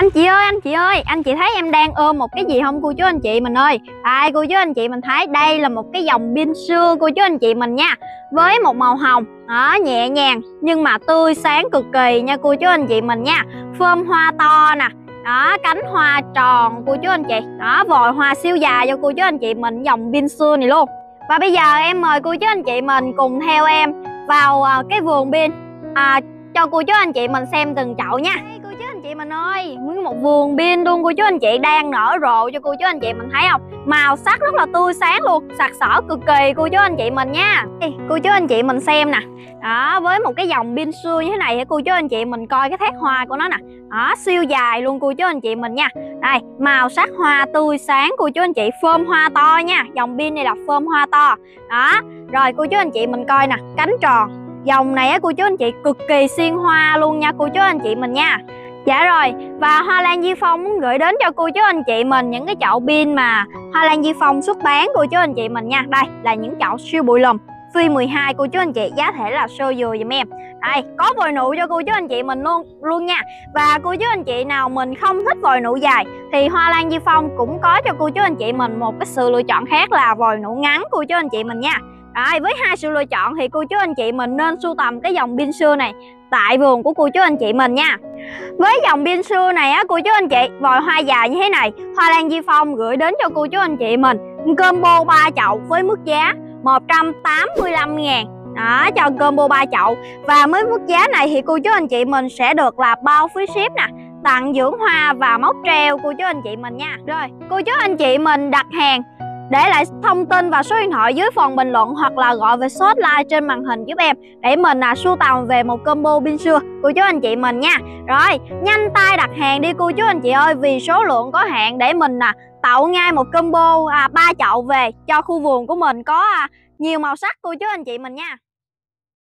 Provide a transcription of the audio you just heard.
Anh chị ơi, anh chị ơi, anh chị thấy em đang ôm một cái gì không cô chú anh chị mình ơi? Ai cô chú anh chị mình thấy đây là một cái dòng pin xưa cô chú anh chị mình nha. Với một màu hồng, đó, nhẹ nhàng nhưng mà tươi sáng cực kỳ nha cô chú anh chị mình nha. Phơm hoa to nè, đó, cánh hoa tròn cô chú anh chị. Đó, vòi hoa siêu dài cho cô chú anh chị mình dòng pin xưa này luôn. Và bây giờ em mời cô chú anh chị mình cùng theo em vào ờ, cái vườn pin à, cho cô chú anh chị mình xem từng chậu nha cô chú chị mình ơi nguyên một vườn pin luôn cô chú anh chị đang nở rộ cho cô chú anh chị mình thấy không màu sắc rất là tươi sáng luôn sặc sỡ cực kỳ cô chú anh chị mình nha cô chú anh chị mình xem nè đó với một cái dòng pin xưa như thế này thì cô chú anh chị mình coi cái thét hoa của nó nè đó siêu dài luôn cô chú anh chị mình nha đây màu sắc hoa tươi sáng cô chú anh chị phơm hoa to nha dòng pin này là phơm hoa to đó rồi cô chú anh chị mình coi nè cánh tròn dòng này á cô chú anh chị cực kỳ xiên hoa luôn nha cô chú anh chị mình nha Dạ rồi, và Hoa Lan Di Phong muốn gửi đến cho cô chú anh chị mình những cái chậu pin mà Hoa Lan Di Phong xuất bán cô chú anh chị mình nha. Đây là những chậu siêu bụi lùm Phi 12 cô chú anh chị giá thể là sơ dừa dùm em. Đây, có vòi nụ cho cô chú anh chị mình luôn luôn nha. Và cô chú anh chị nào mình không thích vòi nụ dài thì Hoa Lan Di Phong cũng có cho cô chú anh chị mình một cái sự lựa chọn khác là vòi nụ ngắn cô chú anh chị mình nha. đây với hai sự lựa chọn thì cô chú anh chị mình nên sưu tầm cái dòng pin xưa này tại vườn của cô chú anh chị mình nha. Với dòng pin xưa này á cô chú anh chị, vòi hoa dài như thế này, Hoa Lan Di Phong gửi đến cho cô chú anh chị mình combo 3 chậu với mức giá 185 ngàn. Đó cho combo 3 chậu. Và với mức giá này thì cô chú anh chị mình sẽ được là bao phí ship nè tặng dưỡng hoa và móc treo cô chú anh chị mình nha. Rồi cô chú anh chị mình đặt hàng để lại thông tin và số điện thoại dưới phần bình luận hoặc là gọi về số hotline trên màn hình giúp em. Để mình là sưu tầm về một combo pin xưa cô chú anh chị mình nha. Rồi nhanh tay đặt hàng đi cô chú anh chị ơi vì số lượng có hạn để mình là tạo ngay một combo à, 3 chậu về cho khu vườn của mình có à, nhiều màu sắc cô chú anh chị mình nha.